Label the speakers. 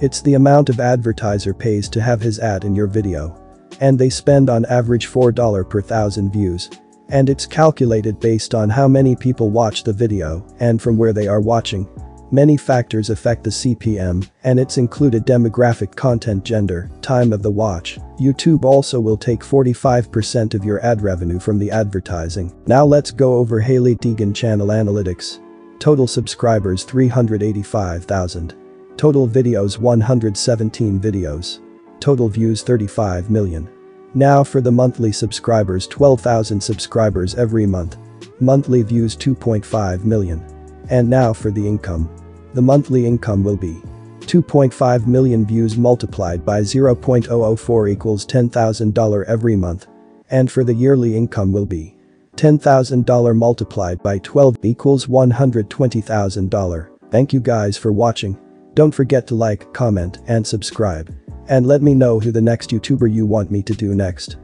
Speaker 1: It's the amount of advertiser pays to have his ad in your video. And they spend on average $4 per thousand views. And it's calculated based on how many people watch the video and from where they are watching. Many factors affect the CPM, and it's included demographic content gender, time of the watch. YouTube also will take 45% of your ad revenue from the advertising. Now let's go over Hailie Deegan channel analytics. Total subscribers 385,000. Total videos 117 videos. Total views 35 million. Now for the monthly subscribers 12,000 subscribers every month. Monthly views 2.5 million. And now for the income. The monthly income will be 2.5 million views multiplied by 0.004 equals $10,000 every month. And for the yearly income will be $10,000 multiplied by 12 equals $120,000. Thank you guys for watching. Don't forget to like, comment, and subscribe. And let me know who the next YouTuber you want me to do next.